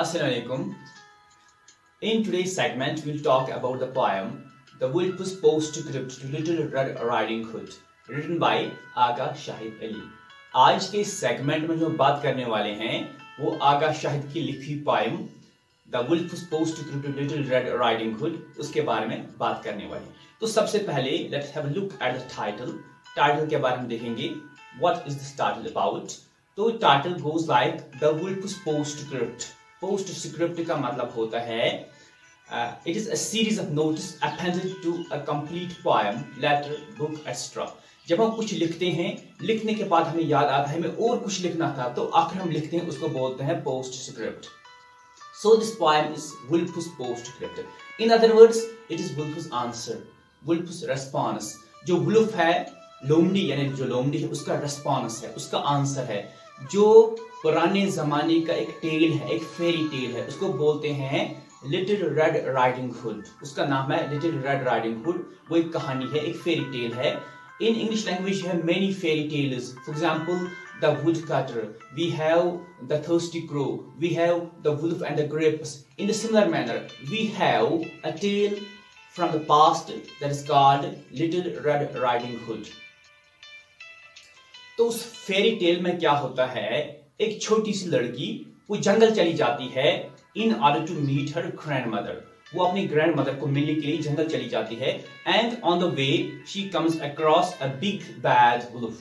Assalamualaikum. In today's segment, we'll talk about the poem The Wolf's Postscript to Little Red Riding Hood, written by आगा शाहिद अली आज के segment में जो बात करने वाले हैं वो आगा शाहिद की लिखी poem the wolf's postscript to little red riding hood उसके बारे में बात करने वाले तो सबसे पहले let's have look at the title title के बारे में देखेंगे। What is this title about तो title goes like the wolf's postscript post script का मतलब होता है it is a series of notes appended to a complete poem letter book extra जब हम कुछ लिखते हैं, लिखने के बाद हमें याद आता है, हमें और कुछ लिखना था तो आखिर हम लिखते हैं, उसको बोलते हैं post script so this poem is wolf's post script in other words it is wolf's answer wolf's response जो वुल्फ है लोमड़ी यानी जो लोमड़ी है, उसका रेस्पॉन्स है, उसका आंसर है. जो पुराने जमाने का एक टेल है, एक फेरी टेल है। उसको बोलते हैं लिटिल रेड राइडिंग हुड उसका नाम है लिटिल रेड राइडिंग हुड वो एक कहानी है, एक फेरी टेल है। इन इंग्लिश लैंग्वेज है many fairy tales for example the wood cutter we have the crow we have the and the grapes in the manner we have a tale from the past that is called little red riding hood तो उस fairy tale में क्या होता है? एक छोटी सी लड़की, वो जंगल चली जाती है in order to meet her grand mother वो अपनी ग्रैंड मदर को मिलने के लिए जंगल चली जाती है and on the way she comes across a big bad wolf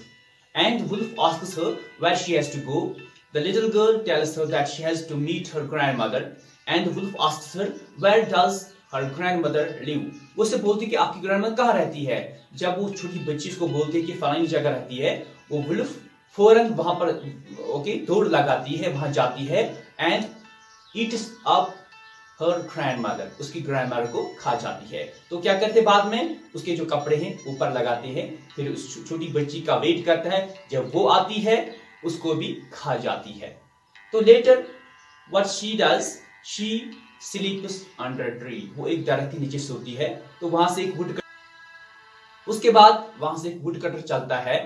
and wolf asks her where she has to go the little girl tells her that she has to meet her grand mother and wolf asks her where does her grand mother live वो उससे बोलती कि आपकी grand mother कहाँ रहती है? जब वो छोटी बच्ची उसको बोलती है कि फलानी जगह रहती है, वो वुल्फ फ़ौरन वहाँ पर, ओके, दौड़ लगाती है, वहाँ जाती है and ate up her grand mother उसकी ग्रैंड मदर को खा जाती है। तो क्या करते बाद में? उसके जो कपड़े हैं, ऊपर लगाते हैं, फिर उस छोटी बच्ची का वेट करता है, जब वो आती है, उसको भी खा जाती है। तो later what she does she sleeps under tree वो एक दरख्त के नीचे सोती है तो वहाँ से एक वुड उसके बाद वहाँ से एक वुड कटर चलता है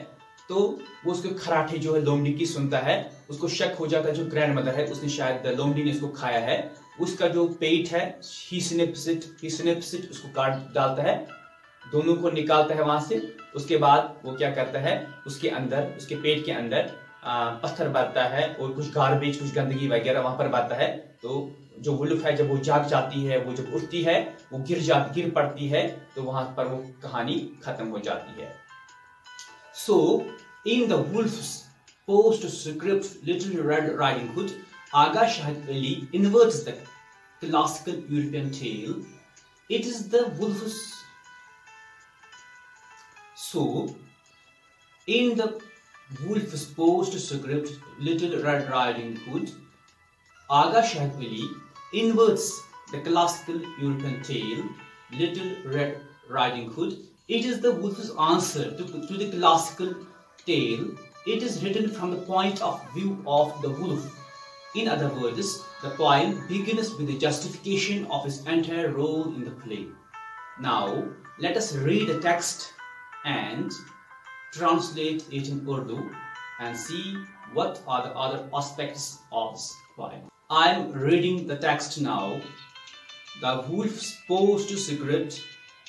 तो वो उसके खराठे जो है लोमड़ी की सुनता है, उसको शक हो जाता है जो ग्रैंड मदर है, उसने शायद लोमड़ी ने उसको खाया है। उसका जो पेट है ही स्निप्सिट ही स्निप्सिट उसको काट डालता है, दोनों को निकालता है वहाँ से। उसके बाद वो क्या करता है, उसके अंदर, उसके पेट के अंदर पत्थर भरता है और कुछ गार्बेज कुछ गंदगी वगैरह वहाँ पर भरता है। तो जो वुल्फ है, जब वो जाग जाती है, वो जब उठती है, वो गिर जाती गिर पड़ती है तो वहाँ पर वो कहानी खत्म हो जाती है। So, in the wolf's postscript Little Red Riding Hood, Aga Shahid Ali inverts the classical European tale. It is the wolf's. So, in the wolf's postscript Little Red Riding Hood, Aga Shahid Ali inverts the classical European tale Little Red Riding Hood it is the wolf's answer to, to the classical tale. It is written from the point of view of the wolf in other words, the poem begins with the justification of his entire role in the play. Now, let us read the text and translate it in Urdu and see what are the other aspects of this poem. I am reading the text now. The wolf's postscript to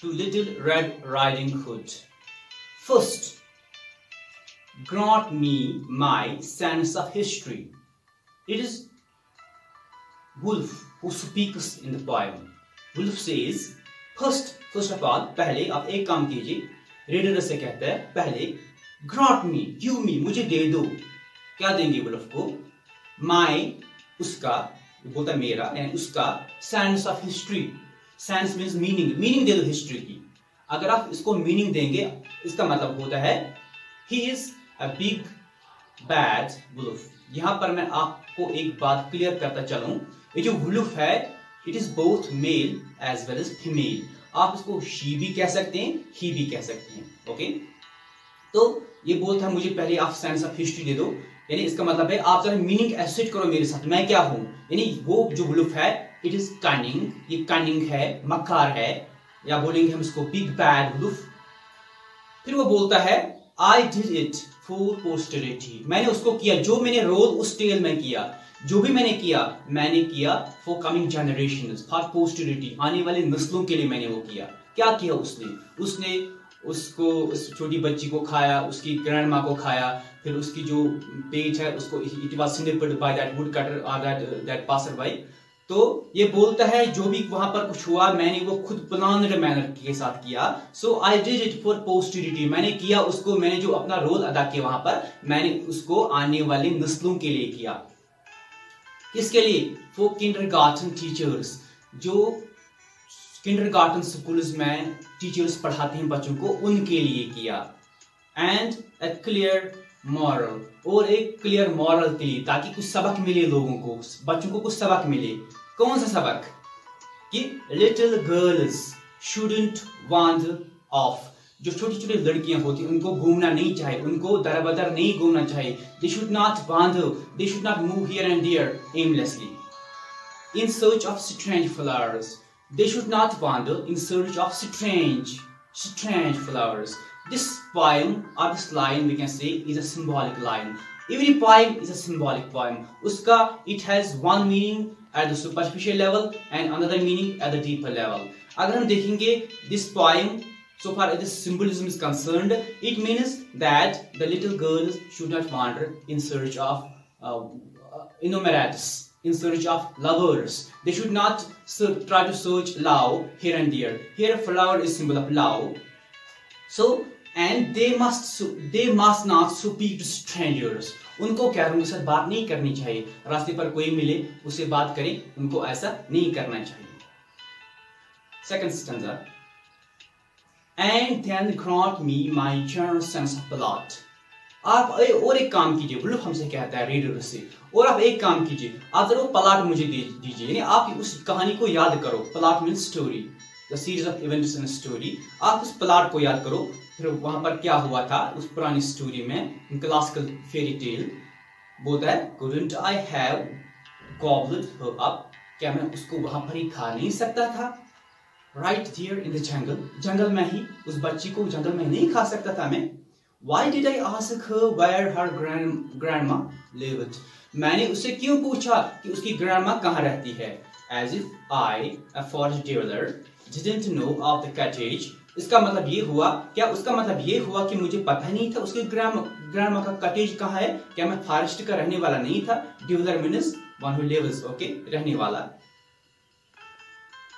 Little Red Riding Hood. First, grant me my sense of history it is Wolf who speaks in the poem. Wolf says, first, first of all, पहले आप एक काम कीजिए reader से कहता है पहले ग्रॉट me give me मुझे दे दो क्या देंगे वुल्फ को माई उसका बोलता मेरा यानी उसका sense of history sense means meaning meaning दे दो हिस्ट्री की। अगर आप इसको मीनिंग देंगे, इसका मतलब होता है he is a big bad wolf यहाँ पर मैं आपको एक बात क्लियर करता चलूँ। ये जो वुल्फ है it is both male as well as female आप इसको शी भी कह सकते हैं ही भी कह सकते हैं ओके तो ये बोलता है मुझे पहले आप साइंस ऑफ़ हिस्ट्री दे दो। यानी इसका मतलब है, आप जरा मीनिंग एसिड करो मेरे साथ, मैं क्या हूँ? यानी वो जो वुल्फ है इट इज़ कनिंग ये कनिंग है, मक्कार है, या बोलेंगे हम इसको बिग बैड वुल्फ फिर वो बोलता है I did it for posterity मैंने उसको किया, जो मैंने रोल उस टेल में किया, जो भी मैंने किया मैंने किया for coming generation for posterity आने वाली नस्लों के लिए मैंने वो किया। क्या किया उसने? उसने उसको, उस छोटी बच्ची को खाया, उसकी ग्रैंड माँ को खाया, फिर उसकी जो पेज है, उसको it was snipped by that wood cutter और दैट दैट पासर बाय तो ये बोलता है, जो भी वहाँ पर कुछ हुआ, मैंने वो खुद प्लानड मैनर के साथ किया। So I did it for posterity मैंने किया उसको, मैंने जो अपना रोल अदा किया वहाँ पर, मैंने उसको आने वाली नस्लों के लिए किया। किसके लिए? फॉर किंडर टीचर्स जो किंडर गार्डन स्कूल्स में टीचर्स पढ़ाते हैं बच्चों को, उनके लिए किया। एंड ए क्लियर मॉरल और एक क्लियर मॉरल लिए, ताकि कुछ सबक मिले लोगों को, बच्चों को कुछ सबक मिले। कौन सा सबक? कि little girls shouldn't wander off जो छोटी छोटी लड़कियाँ होती उनको घूमना नहीं चाहिए, उनको दर बदर नहीं घूमना चाहिए। दे शुड नॉट बाँध they should not move here and there aimlessly in search of strange flowers they should not wander in search of strange strange flowers this poem or this line we can say is a symbolic line every poem is a symbolic poem uska it has one meaning at the superficial level and another meaning at the deeper level agar hum dekhenge this poem so far as this symbolism is concerned it means that the little girls should not wander in search of uh, uh in search of lovers. They should not try to search love here and there. Here, flower is symbol of love. So they must they must not speak to strangers. उनको क्या उनके साथ बात नहीं करनी चाहिए। रास्ते पर कोई मिले, उसे बात करें, उनको ऐसा नहीं करना चाहिए। Second stanza and then grant me my general sense of plot आप और एक काम कीजिए। बुल्लुफ हमसे कहता है रीडर से। और आप एक काम कीजिए। आप ज़रूर प्लाट मुझे दीजिए। यानी आप उस कहानी को याद करो। Plot mean story the series of events in story आप उस प्लाट को याद करो। फिर वहाँ पर क्या हुआ था? उस पुरानी स्टोरी में क्लासिकल फेरी टेल बोलता है I have gobbled her up? क्या मैं उसको वहाँ पर ही खा नहीं सकता था? Right there in the jungle जंगल में ही उस बच्ची को जंगल में नहीं खा सकता था मैं। Did I ask her where her grand grandma lived? मैंने उससे क्यों पूछा कि उसकी ग्रैंडमा कहाँ रहती है? As if I, a forest dweller, didn't know of the cottage इसका मतलब ये हुआ, क्या उसका मतलब ये हुआ कि मुझे पता ही नहीं था उसके ग्राम ग्राम का कटेज कहाँ है? क्या मैं फॉरेस्ट का रहने वाला नहीं था? Dweller means one who lives okay रहने वाला।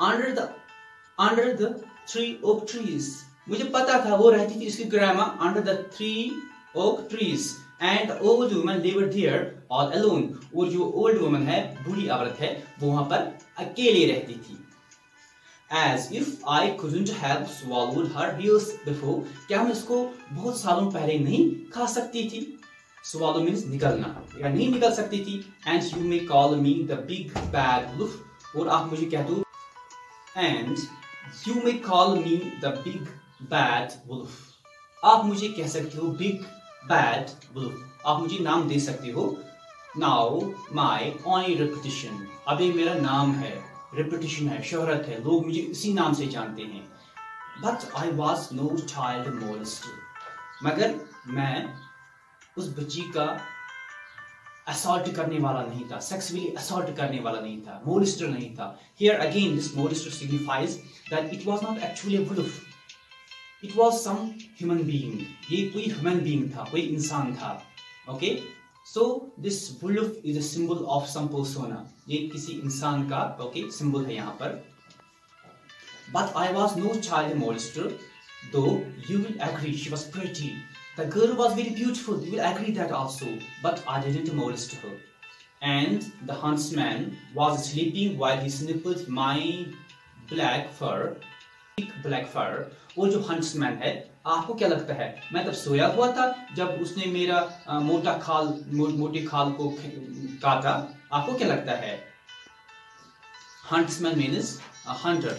Under the under the three oak trees मुझे पता था, वो रहती थी इसकी grandma under the three oak trees and old woman lived there all alone और जो ओल्ड वुमन है, बूढ़ी औरत है, वो वहाँ पर अकेले रहती थी। As if I couldn't have swallowed her years before क्या मैं इसको बहुत सालों पहले नहीं खा सकती थी swallow means निकलना या नहीं निकल सकती थी and you may call me the big bad wolf और आप मुझे कह दो and you may call me the big bad wolf आप मुझे कह सकते हो big bad wolf आप मुझे नाम दे सकते हो now my only repetition अभी मेरा नाम है रिपीटेशन है, शोहरत है, लोग मुझे इसी नाम से जानते हैं। But I was no child molest मगर मैं उस बच्ची का असॉल्ट करने वाला नहीं था सेक्सुअली असॉल्ट करने वाला नहीं था मोलिस्टर नहीं था। Here again this molester signifies that it was not actually wolf it was some human being ये कोई ह्यूमन बीइंग था, कोई इंसान था okay okay? So this wolf is a symbol of some persona ये किसी इंसान का ओके सिंबल है यहाँ पर। But I was no child molester though you will agree she was pretty the girl was very beautiful you will agree that also but I didn't molest her and the huntsman was sleeping while my black fur fur. वो जो huntsman है आपको क्या लगता है? मैं तब सोया हुआ था जब उसने मेरा आ, मोटा खाल मो, मोटी खाल को काटा। आपको क्या लगता है? Huntsman means hunter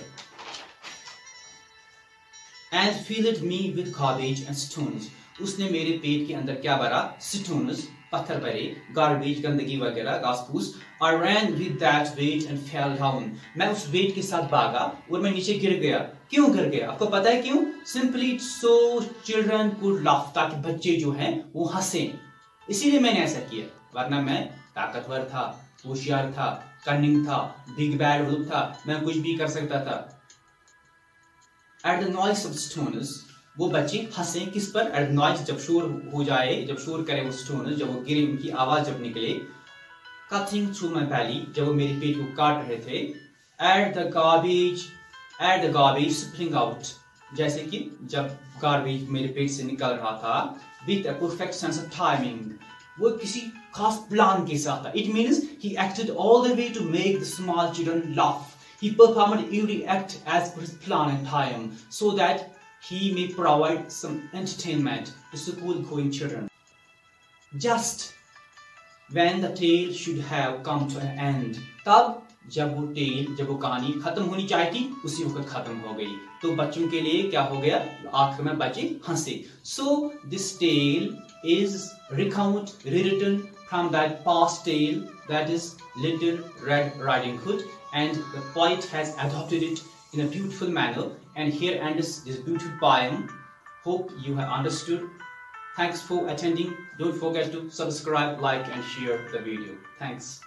and filled me with garbage and stones उसने मेरे पेट के अंदर क्या भरा? स्टोन्स पत्थर भरे गार्बेज गंदगी वगैरह घास फूस I ran with that weight and fell down. मैं उस वेट के साथ भागा और मैं नीचे गिर गया। क्यों कर गया? आपको पता है क्यों? Simply so children could laugh ताकि बच्चे जो हैं, वो हंसे। इसीलिए मैंने ऐसा किया। वरना मैं ताकतवर था, होशियार था कनिंग था बिग बैड ग्रुप था, मैं कुछ भी कर सकता था। At the noise of stones वो बच्चे हंसे। किस पर? एट नॉइस जब शोर हो जाए, जब शोर करे वो स्टोनस जब वो गिरे, उनकी आवाज़ जब निकले। कथिंग थ्रू माई बैली जब वो मेरे पेट को काट रहे थे। At the garbage at the garbage spring out जैसे कि जब गार्बेज मेरे पेट से निकल रहा था with a perfect sense of timing वो किसी खास प्लान के साथ था it means he acted all the way to make the small children laugh He performed every act as per his plan and time so that he may provide some entertainment to school going children. Just when the tale should have come to an end, तब जब वो tell जब वो कहानी खत्म होनी चाहिए थी उसी वक्त खत्म हो गई। तो बच्चों के लिए क्या हो गया? आखिर में बच्चे हंसे। So this tale is recount return from that past tale that is little red riding hood and the point has adopted it in a beautiful manner and here and this beautiful poem hope you have understood thanks for attending don't forget to subscribe like and share the video thanks